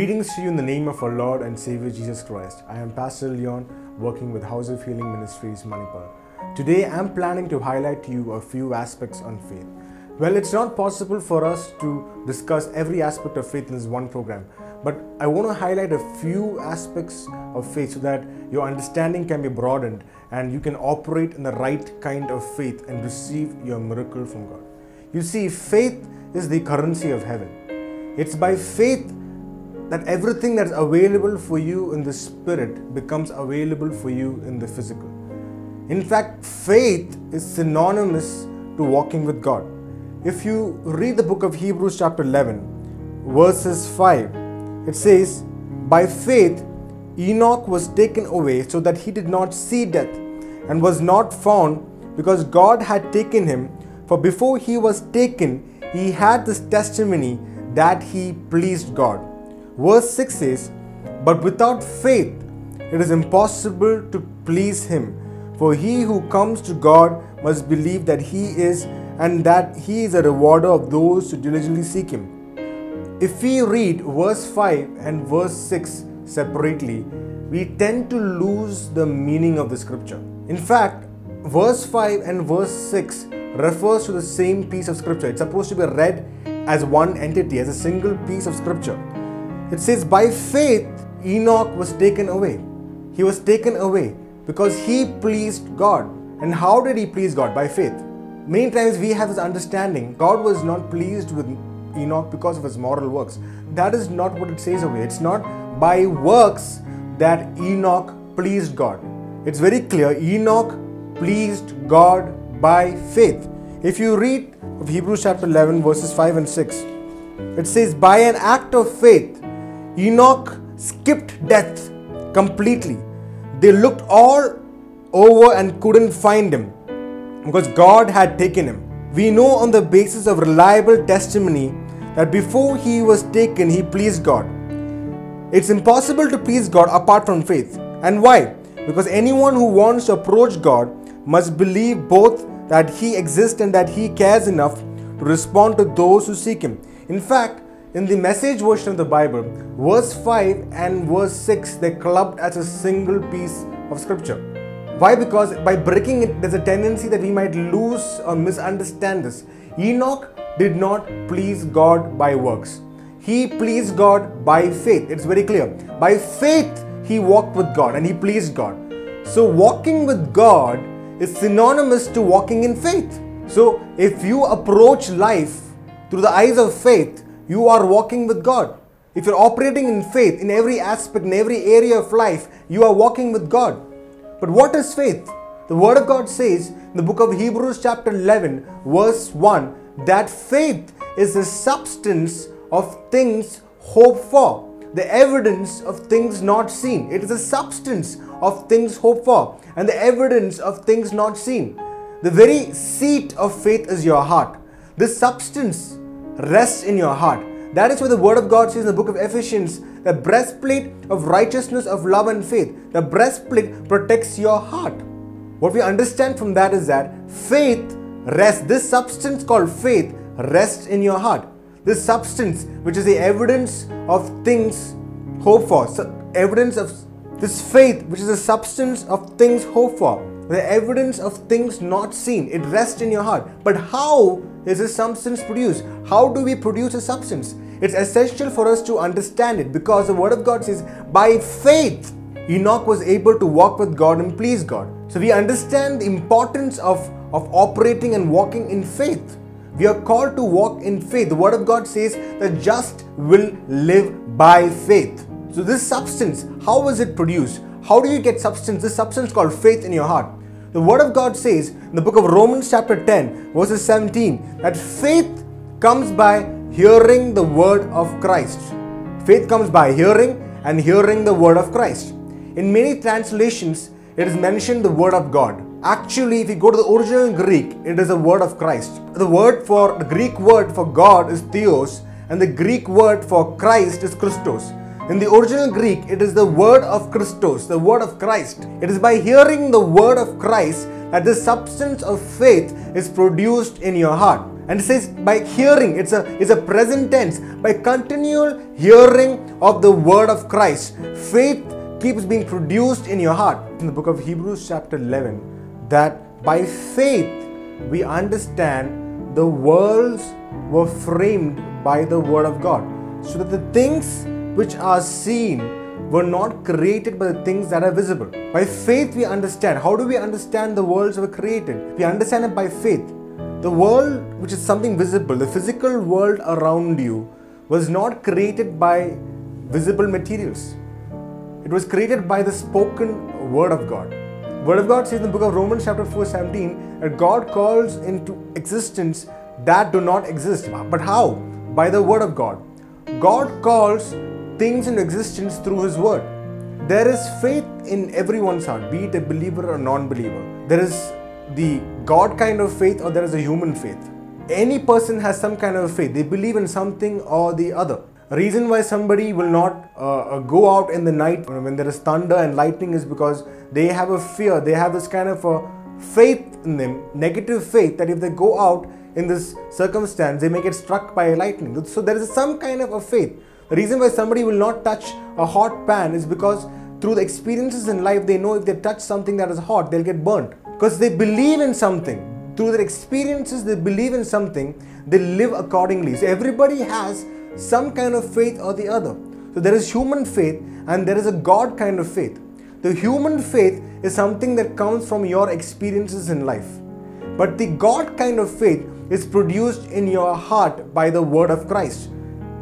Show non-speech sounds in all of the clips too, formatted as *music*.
Greetings to you in the name of our Lord and Savior Jesus Christ. I am Pastor Leon, working with House of Healing Ministries, Manipur. Today, I'm planning to highlight to you a few aspects on faith. Well, it's not possible for us to discuss every aspect of faith in this one program, but I want to highlight a few aspects of faith so that your understanding can be broadened and you can operate in the right kind of faith and receive your miracle from God. You see, faith is the currency of heaven. It's by faith that everything that's available for you in the spirit becomes available for you in the physical. In fact, faith is synonymous to walking with God. If you read the book of Hebrews, chapter 11, verses 5, it says, By faith, Enoch was taken away so that he did not see death, and was not found because God had taken him. For before he was taken, he had this testimony that he pleased God. Verse 6 says, But without faith it is impossible to please him. For he who comes to God must believe that he is, and that he is a rewarder of those who diligently seek him. If we read verse 5 and verse 6 separately, we tend to lose the meaning of the scripture. In fact, verse 5 and verse 6 refers to the same piece of scripture. It's supposed to be read as one entity, as a single piece of scripture. It says, By faith, Enoch was taken away. He was taken away because he pleased God. And how did he please God? By faith. Many times we have this understanding God was not pleased with Enoch because of his moral works. That is not what it says away. It's not by works that Enoch pleased God. It's very clear Enoch pleased God by faith. If you read of Hebrews chapter 11, verses 5 and 6, it says, By an act of faith, Enoch skipped death completely. They looked all over and couldn't find him because God had taken him. We know on the basis of reliable testimony that before he was taken, he pleased God. It's impossible to please God apart from faith. And why? Because anyone who wants to approach God must believe both that he exists and that he cares enough to respond to those who seek him. In fact, in the message version of the Bible, verse 5 and verse 6 they clubbed as a single piece of scripture. Why? Because by breaking it, there's a tendency that we might lose or misunderstand this. Enoch did not please God by works. He pleased God by faith. It's very clear. By faith, he walked with God and he pleased God. So, walking with God is synonymous to walking in faith. So, if you approach life through the eyes of faith, you are walking with God. If you're operating in faith in every aspect, in every area of life, you are walking with God. But what is faith? The Word of God says in the book of Hebrews, chapter 11, verse 1, that faith is the substance of things hoped for, the evidence of things not seen. It is the substance of things hoped for and the evidence of things not seen. The very seat of faith is your heart. This substance rests in your heart. That is what the Word of God says in the book of Ephesians the breastplate of righteousness, of love, and faith. The breastplate protects your heart. What we understand from that is that faith rests, this substance called faith rests in your heart. This substance, which is the evidence of things hoped for, evidence of this faith, which is the substance of things hoped for, the evidence of things not seen, it rests in your heart. But how is this substance produced? How do we produce a substance? It's essential for us to understand it because the Word of God says, by faith, Enoch was able to walk with God and please God. So we understand the importance of, of operating and walking in faith. We are called to walk in faith. The Word of God says, the just will live by faith. So, this substance, how is it produced? How do you get substance? This substance called faith in your heart. The Word of God says in the book of Romans, chapter 10, verses 17, that faith comes by hearing the word of Christ. Faith comes by hearing and hearing the word of Christ. In many translations, it is mentioned the word of God. Actually, if you go to the original Greek, it is the word of Christ. The word for the Greek word for God is theos, and the Greek word for Christ is Christos. In the original Greek, it is the word of Christos, the word of Christ. It is by hearing the word of Christ that the substance of faith is produced in your heart. And it says by hearing, it's a it's a present tense, by continual hearing of the word of Christ, faith keeps being produced in your heart. In the book of Hebrews, chapter 11, that by faith we understand the worlds were framed by the word of God, so that the things which are seen were not created by the things that are visible. By faith, we understand. How do we understand the worlds were created? We understand it by faith. The world, which is something visible, the physical world around you, was not created by visible materials. It was created by the spoken word of God. Word of God says in the book of Romans chapter 4 17 that God calls into existence that do not exist. But how? By the word of God. God calls things into existence through His Word. There is faith in everyone's heart, be it a believer or non believer. There is the God kind of faith or there is a human faith. Any person has some kind of faith, they believe in something or the other. Reason why somebody will not uh, uh go out in the night when there is thunder and lightning is because they have a fear, they have this kind of a faith in them, negative faith that if they go out in this circumstance, they may get struck by lightning. So there is some kind of a faith. Reason why somebody will not touch a hot pan is because through the experiences in life, they know if they touch something that is hot, they'll get burnt. Because they believe in something. Through their experiences, they believe in something, they live accordingly. So everybody has some kind of faith or the other. So there is human faith and there is a God kind of faith. The human faith is something that comes from your experiences in life. But the God kind of faith is produced in your heart by the word of Christ.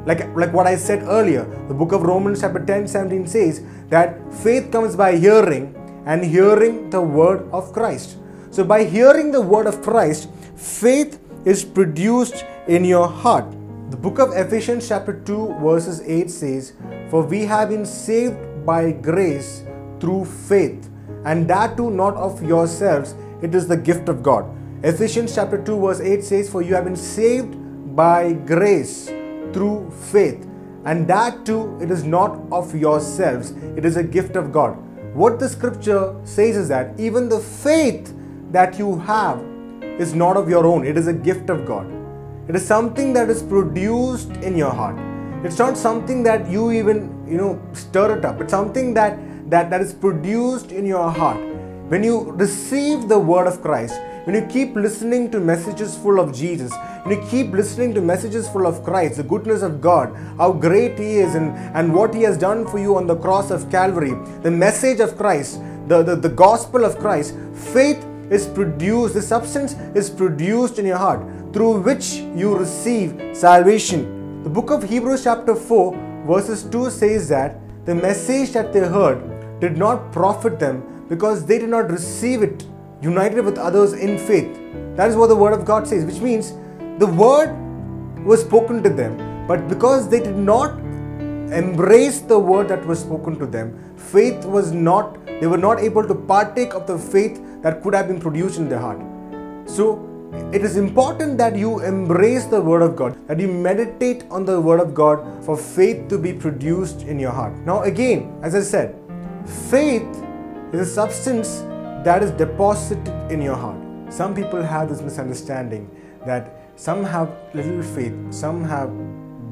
Like, like what I said earlier, the book of Romans, chapter 10 17 says that faith comes by hearing and hearing the word of Christ. So, by hearing the word of Christ, faith is produced in your heart. The book of Ephesians, chapter 2, verses 8 says, For we have been saved by grace through faith, and that too not of yourselves, it is the gift of God. Ephesians chapter 2, verse 8 says, For you have been saved by grace through faith. And that too, it is not of yourselves, it is a gift of God. What the scripture says is that even the faith that you have is not of your own, it is a gift of God. It is something that is produced in your heart. It's not something that you even, you know, stir it up. It's something that that, that is produced in your heart. When you receive the word of Christ, when you keep listening to messages full of Jesus, when you keep listening to messages full of Christ, the goodness of God, how great He is, and, and what He has done for you on the cross of Calvary, the message of Christ, the, the, the gospel of Christ, faith is produced, the substance is produced in your heart through which you receive salvation. The book of Hebrews, chapter 4, verses 2 says that the message that they heard did not profit them because they did not receive it united with others in faith. That is what the Word of God says, which means the Word was spoken to them, but because they did not embrace the Word that was spoken to them, faith was not, they were not able to partake of the faith that could have been produced in their heart. So, it is important that you embrace the Word of God, that you meditate on the Word of God for faith to be produced in your heart. Now, again, as I said, faith is a substance that is deposited in your heart. Some people have this misunderstanding that some have little faith, some have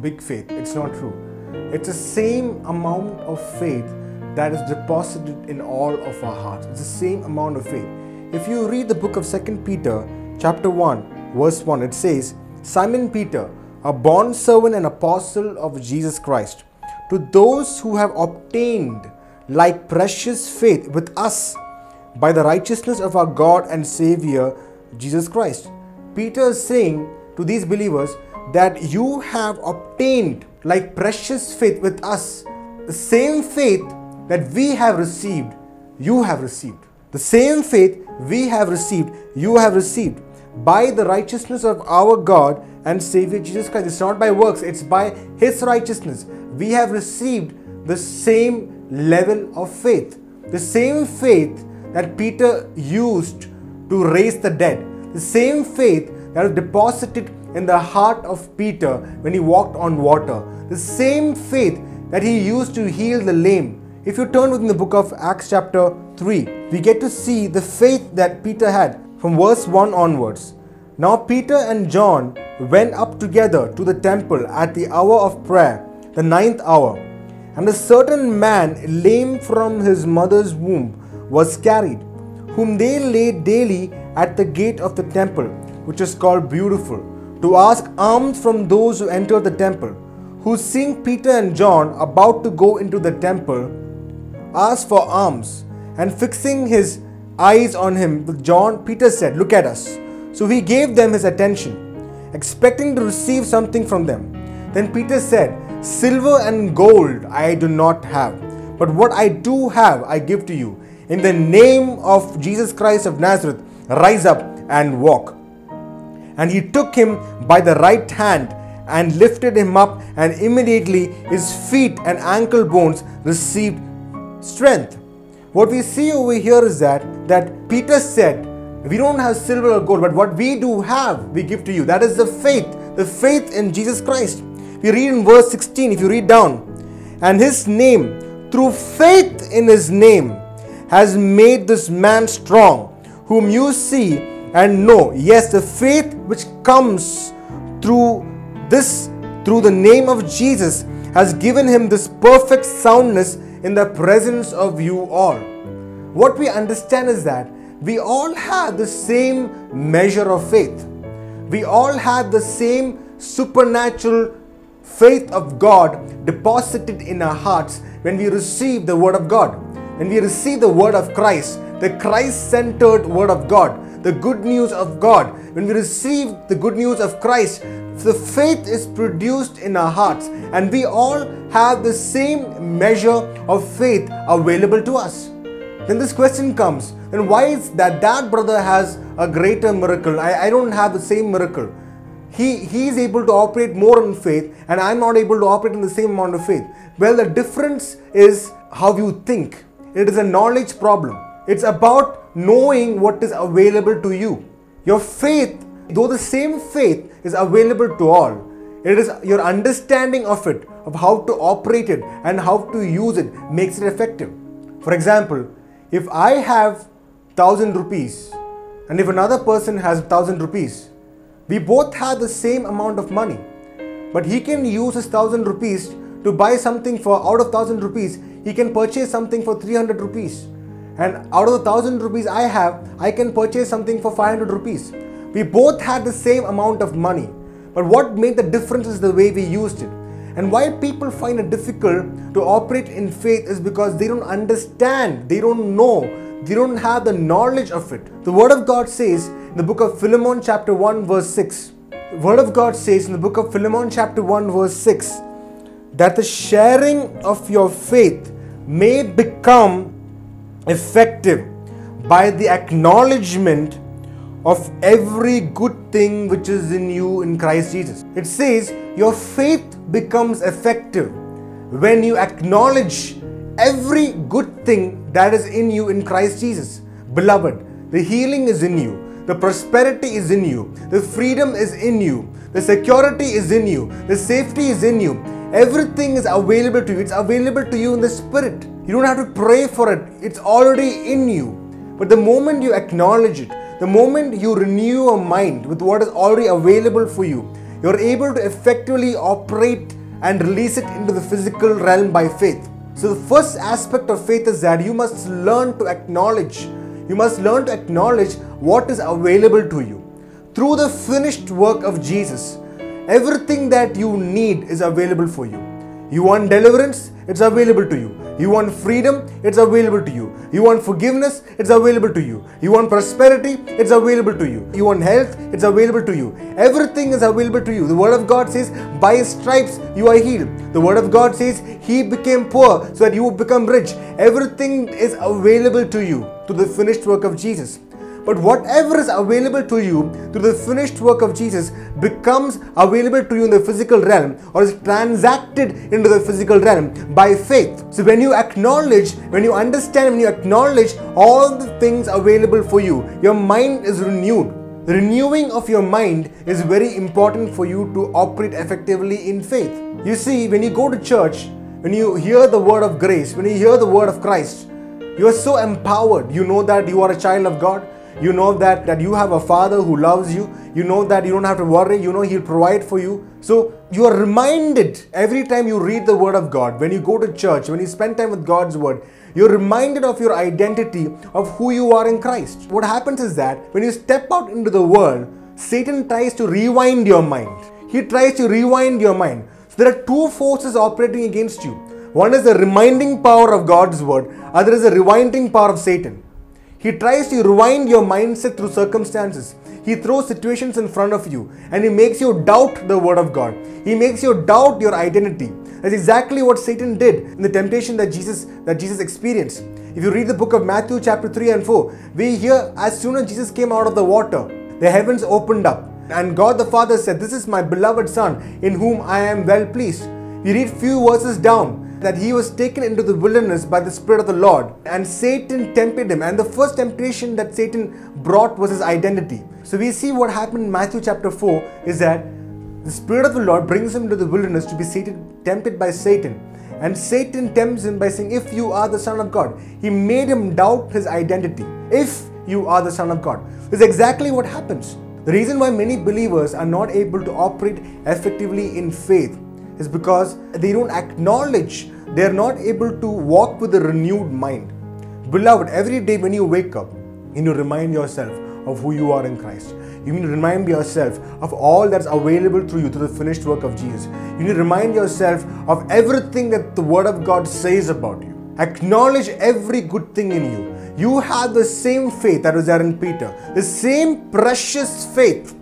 big faith. It's not true. It's the same amount of faith that is deposited in all of our hearts. It's the same amount of faith. If you read the book of Second Peter, chapter 1, verse 1, it says, Simon Peter, a bond servant and apostle of Jesus Christ, to those who have obtained like precious faith with us by the righteousness of our God and Savior Jesus Christ. Peter is saying to these believers that you have obtained like precious faith with us, the same faith that we have received, you have received. The same faith we have received, you have received by the righteousness of our God and Savior Jesus Christ. It's not by works, it's by His righteousness. We have received the same level of faith. The same faith that Peter used to raise the dead. The same faith that was deposited in the heart of Peter when he walked on water. The same faith that he used to heal the lame. If you turn within the book of Acts, chapter 3, we get to see the faith that Peter had from verse 1 onwards. Now Peter and John went up together to the temple at the hour of prayer, the ninth hour. And a certain man, lame from his mother's womb, was carried, whom they laid daily at the gate of the temple, which is called Beautiful, to ask alms from those who enter the temple, who seeing Peter and John about to go into the temple, asked for alms, and fixing his eyes on him with John, Peter said, Look at us. So he gave them his attention, expecting to receive something from them. Then Peter said, Silver and gold I do not have, but what I do have I give to you. In the name of Jesus Christ of Nazareth, rise up and walk. And he took him by the right hand and lifted him up, and immediately his feet and ankle bones received strength. What we see over here is that that Peter said, "We don't have silver or gold, but what we do have, we give to you." That is the faith, the faith in Jesus Christ. We read in verse 16, if you read down, and his name, through faith in his name, has made this man strong, whom you see and know. Yes, the faith which comes through this, through the name of Jesus, has given him this perfect soundness in the presence of you all. What we understand is that we all have the same measure of faith. We all have the same supernatural faith of God deposited in our hearts when we receive the Word of God. When we receive the Word of Christ, the Christ centered Word of God, the good news of God, when we receive the good news of Christ, the faith is produced in our hearts, and we all have the same measure of faith available to us. Then this question comes then why is that that brother has a greater miracle? I, I don't have the same miracle. He, he is able to operate more in faith, and I'm not able to operate in the same amount of faith. Well, the difference is how you think. It is a knowledge problem. It's about knowing what is available to you. Your faith, though the same faith is available to all, it is your understanding of it, of how to operate it and how to use it, makes it effective. For example, if I have thousand rupees and if another person has thousand rupees, we both have the same amount of money, but he can use his thousand rupees to buy something for out of thousand rupees, he can purchase something for 300 rupees. And out of the thousand rupees I have, I can purchase something for 500 rupees. We both had the same amount of money, but what made the difference is the way we used it. And why people find it difficult to operate in faith is because they don't understand, they don't know, they don't have the knowledge of it. The Word of God says in the book of Philemon, chapter 1, verse 6. The Word of God says in the book of Philemon, chapter 1, verse 6, that the sharing of your faith may become effective by the acknowledgement of every good thing which is in you in Christ Jesus. It says your faith becomes effective when you acknowledge every good thing that is in you in Christ Jesus. Beloved, the healing is in you, the prosperity is in you, the freedom is in you, the security is in you, the safety is in you. Everything is available to you. It's available to you in the spirit. You don't have to pray for it, it's already in you. But the moment you acknowledge it, the moment you renew your mind with what is already available for you, you're able to effectively operate and release it into the physical realm by faith. So, the first aspect of faith is that you must learn to acknowledge. You must learn to acknowledge what is available to you. Through the finished work of Jesus, everything that you need is available for you. You want deliverance? It's available to you. You want freedom? It's available to you. You want forgiveness? It's available to you. You want prosperity? It's available to you. You want health? It's available to you. Everything is available to you. The Word of God says, By His stripes you are healed. The Word of God says, He became poor so that you would become rich. Everything is available to you to the finished work of Jesus. But whatever is available to you through the finished work of Jesus becomes available to you in the physical realm or is transacted into the physical realm by faith. So when you acknowledge, when you understand, when you acknowledge all the things available for you, your mind is renewed. The renewing of your mind is very important for you to operate effectively in faith. You see, when you go to church, when you hear the word of grace, when you hear the word of Christ, you are so empowered. You know that you are a child of God You know that, that you have a father who loves you. You know that you don't have to worry. You know he'll provide for you. So you are reminded every time you read the word of God, when you go to church, when you spend time with God's word, you're reminded of your identity of who you are in Christ. What happens is that when you step out into the world, Satan tries to rewind your mind. He tries to rewind your mind. So there are two forces operating against you. One is the reminding power of God's word, other is the rewinding power of Satan. He tries to rewind your mindset through circumstances. He throws situations in front of you and he makes you doubt the word of God. He makes you doubt your identity. That's exactly what Satan did in the temptation that Jesus that Jesus experienced. If you read the book of Matthew chapter 3 and 4, we hear as soon as Jesus came out of the water, the heavens opened up and God the Father said, "This is my beloved son in whom I am well pleased." We read few verses down that he was taken into the wilderness by the Spirit of the Lord, and Satan tempted him. And the first temptation that Satan brought was his identity. So we see what happened in Matthew chapter 4 is that the Spirit of the Lord brings him to the wilderness to be seated, tempted by Satan. And Satan tempts him by saying, If you are the Son of God, he made him doubt his identity. If you are the Son of God. This is exactly what happens. The reason why many believers are not able to operate effectively in faith is because they don't acknowledge, they are not able to walk with a renewed mind. Beloved, every day when you wake up, you need to remind yourself of who you are in Christ. You need to remind yourself of all that's available through you through the finished work of Jesus. You need to remind yourself of everything that the Word of God says about you. Acknowledge every good thing in you. You have the same faith that was there in Peter, the same precious faith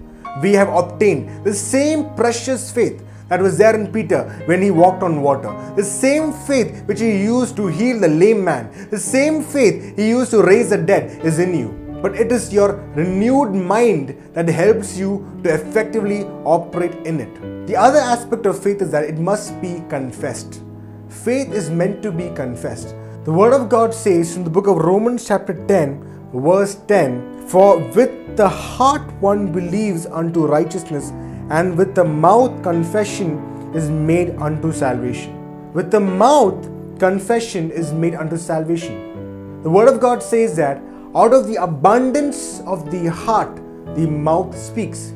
we have obtained, the same precious faith that was there in Peter when he walked on water. The same faith which he used to heal the lame man, the same faith he used to raise the dead is in you. But it is your renewed mind that helps you to effectively operate in it. The other aspect of faith is that it must be confessed. Faith is meant to be confessed. The Word of God says in the book of Romans, chapter 10, verse 10 For with the heart one believes unto righteousness and with the mouth confession is made unto salvation. With the mouth confession is made unto salvation. The word of God says that out of the abundance of the heart the mouth speaks.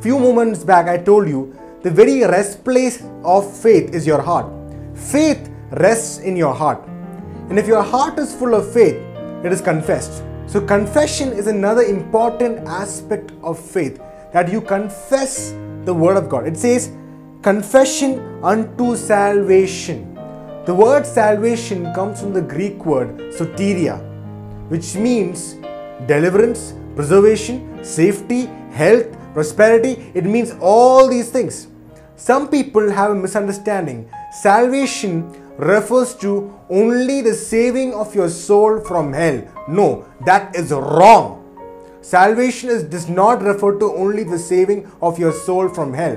Few moments back I told you the very rest place of faith is your heart. Faith rests in your heart. And if your heart is full of faith, it is confessed. So confession is another important aspect of faith that you confess the word of God. It says, confession unto salvation. The word salvation comes from the Greek word soteria, which means deliverance, preservation, safety, health, prosperity. It means all these things. Some people have a misunderstanding. Salvation refers to only the saving of your soul from hell. No, that is wrong. Salvation is, does not refer to only the saving of your soul from hell.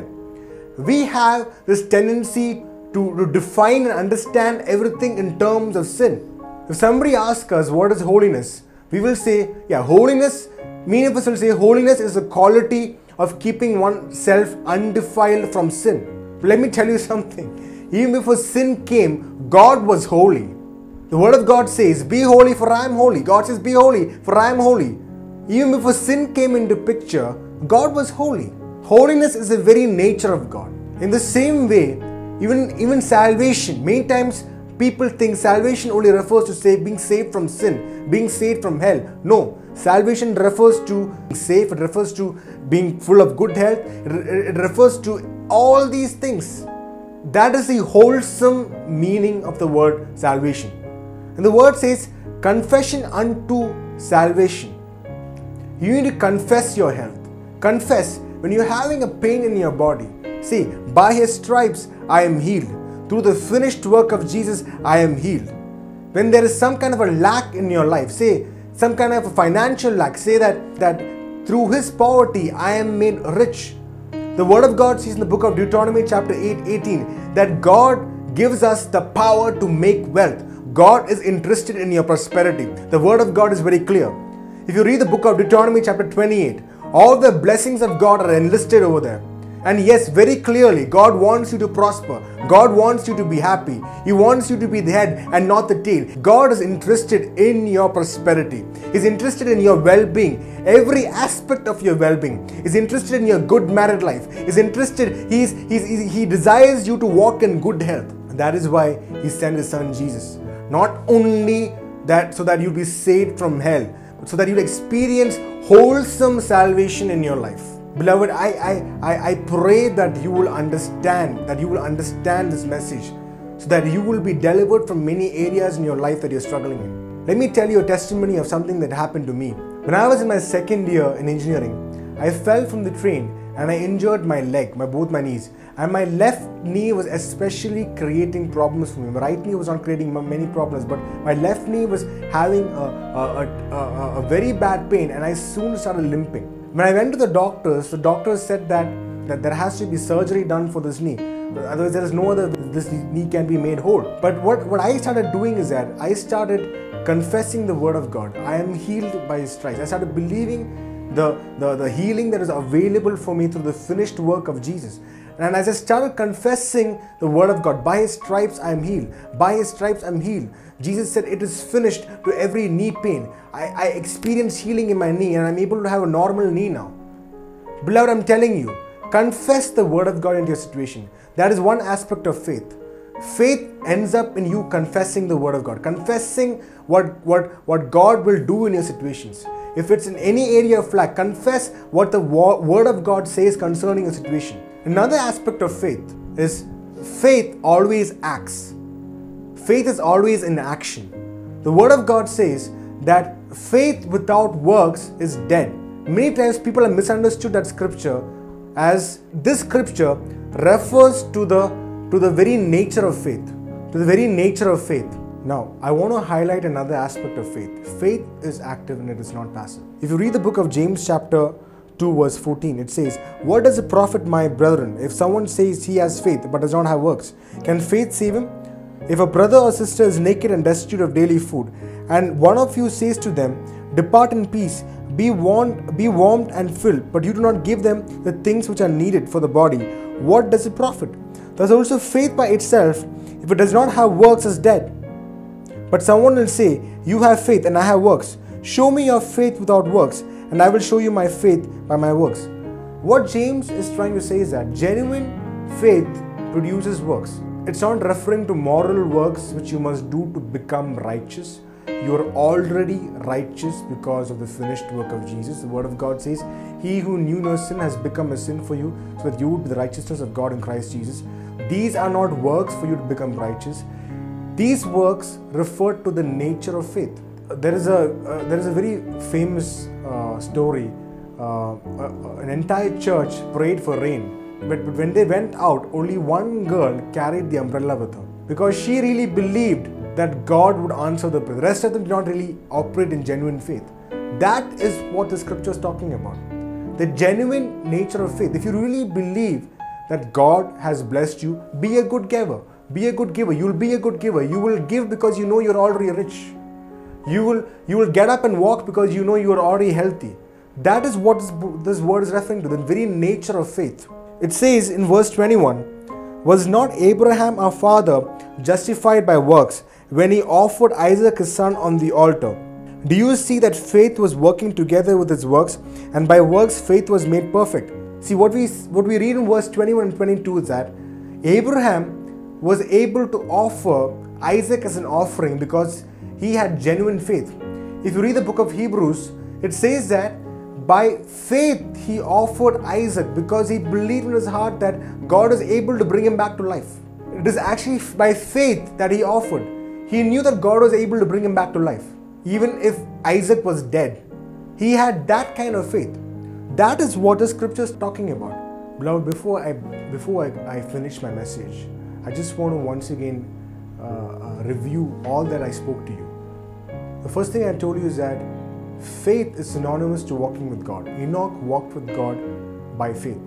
We have this tendency to, to define and understand everything in terms of sin. If somebody asks us what is holiness, we will say, yeah, holiness, many of us will say holiness is the quality of keeping oneself undefiled from sin. But let me tell you *laughs* something. Even before sin came, God was holy. The word of God says, Be holy, for I am holy. God says, Be holy, for I am holy. Even before sin came into picture, God was holy. Holiness is the very nature of God. In the same way, even, even salvation, many times people think salvation only refers to being saved from sin, being saved from hell. No, salvation refers to safe, it refers to being full of good health, it refers to all these things. That is the wholesome meaning of the word salvation. And the word says confession unto salvation. You need to confess your health. Confess when you're having a pain in your body. See, by his stripes I am healed. Through the finished work of Jesus, I am healed. When there is some kind of a lack in your life, say some kind of a financial lack, say that that through his poverty I am made rich. The word of God says in the book of Deuteronomy chapter 8, 18, that God gives us the power to make wealth. God is interested in your prosperity. The word of God is very clear. If you read the book of Deuteronomy, chapter 28, all the blessings of God are enlisted over there. And yes, very clearly, God wants you to prosper. God wants you to be happy. He wants you to be the head and not the tail. God is interested in your prosperity. He's interested in your well being. every aspect of your well-being. Is interested in your good married life. Is interested. He's, he's, he's he desires you to walk in good health. That is why He sent His Son Jesus. Not only that, so that you'll be saved from hell, so that you'll experience wholesome salvation in your life. Beloved, I, I, I, I pray that you will understand, that you will understand this message so that you will be delivered from many areas in your life that you're struggling in. Let me tell you a testimony of something that happened to me. When I was in my second year in engineering, I fell from the train and I injured my leg, my both my knees. And my left knee was especially creating problems for me. My right knee was not creating many problems, but my left knee was having a, a, a, a very bad pain, and I soon started limping. When I went to the doctors, the doctors said that, that there has to be surgery done for this knee. Otherwise, there is no other, this knee can be made whole. But what, what I started doing is that I started confessing the word of God. I am healed by His stripes. I started believing the, the, the healing that is available for me through the finished work of Jesus. And as I started confessing the word of God, by his stripes I am healed. By his stripes I'm healed. Jesus said, It is finished to every knee pain. I, I experience healing in my knee and I'm able to have a normal knee now. Beloved, I'm telling you, confess the word of God into your situation. That is one aspect of faith. Faith ends up in you confessing the word of God, confessing what, what, what God will do in your situations. If it's in any area of lack, confess what the word of God says concerning a situation. Another aspect of faith is faith always acts. Faith is always in action. The Word of God says that faith without works is dead. Many times people have misunderstood that scripture as this scripture refers to the to the very nature of faith, to the very nature of faith. Now, I want to highlight another aspect of faith. Faith is active and it is not passive. If you read the book of James, chapter 2 verse 14 it says what does it profit my brethren if someone says he has faith but does not have works? Can faith save him? If a brother or sister is naked and destitute of daily food and one of you says to them depart in peace be warmed be warmed and filled but you do not give them the things which are needed for the body what does it profit? Thus also faith by itself. If it does not have works is dead but someone will say you have faith and i have works show me your faith without works and I will show you my faith by my works. What James is trying to say is that genuine faith produces works. It's not referring to moral works which you must do to become righteous. You are already righteous because of the finished work of Jesus. The Word of God says, He who knew no sin has become a sin for you, so that you would be the righteousness of God in Christ Jesus. These are not works for you to become righteous. These works refer to the nature of faith there is a uh, there is a very famous uh, story. Uh, uh, an entire church prayed for rain, but, but when they went out, only one girl carried the umbrella with her because she really believed that God would answer the prayer. The rest of them did not really operate in genuine faith. That is what the scripture is talking about. The genuine nature of faith. If you really believe that God has blessed you, be a good giver. Be a good giver. You'll be a good giver. You will give because you know you're already rich. You will you will get up and walk because you know you are already healthy. That is what this word is referring to, the very nature of faith. It says in verse 21 Was not Abraham our father justified by works when he offered Isaac his son on the altar? Do you see that faith was working together with his works, and by works faith was made perfect? See what we what we read in verse 21 and 22 is that Abraham was able to offer Isaac as an offering because he had genuine faith. If you read the book of Hebrews, it says that by faith he offered Isaac because he believed in his heart that God is able to bring him back to life. It is actually by faith that he offered. He knew that God was able to bring him back to life, even if Isaac was dead. He had that kind of faith. That is what the scripture is talking about. Beloved, before I before I, I finish my message, I just want to once again uh, uh, review all that I spoke to you. The first thing I told you is that faith is synonymous to walking with God. Enoch walked with God by faith.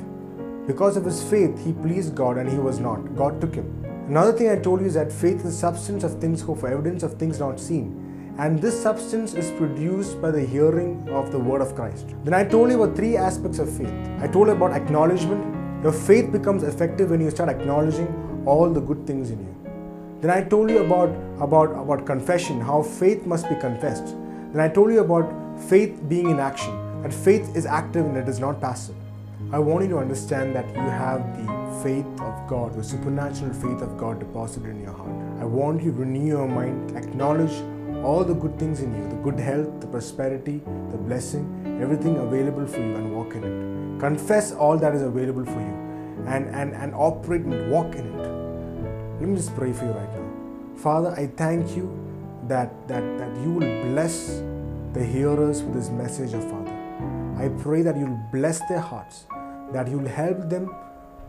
Because of his faith, he pleased God and he was not. God took him. Another thing I told you is that faith is the substance of things hoped for, evidence of things not seen. And this substance is produced by the hearing of the word of Christ. Then I told you about three aspects of faith. I told you about acknowledgement. Your faith becomes effective when you start acknowledging all the good things in you. Then I told you about, about, about confession, how faith must be confessed. Then I told you about faith being in action. that faith is active and it is not passive. I want you to understand that you have the faith of God, the supernatural faith of God deposited in your heart. I want you to renew your mind, acknowledge all the good things in you the good health, the prosperity, the blessing, everything available for you, and walk in it. Confess all that is available for you and, and, and operate and walk in it. Let me just pray for you right now. Father, I thank you that, that, that you will bless the hearers with this message of Father. I pray that you'll bless their hearts, that you'll help them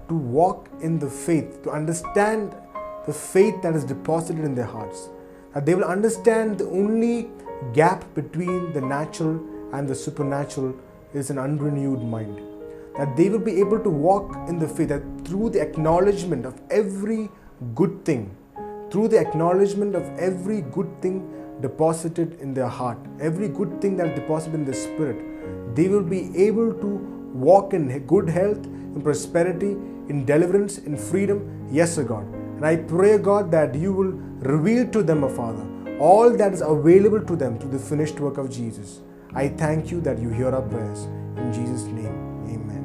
to walk in the faith, to understand the faith that is deposited in their hearts, that they will understand the only gap between the natural and the supernatural is an unrenewed mind. That they will be able to walk in the faith, that through the acknowledgement of every good thing, through the acknowledgement of every good thing deposited in their heart, every good thing that is deposited in their spirit, they will be able to walk in good health, in prosperity, in deliverance, in freedom. Yes, O God. And I pray, God, that you will reveal to them, O Father, all that is available to them through the finished work of Jesus. I thank you that you hear our prayers. In Jesus' name, amen.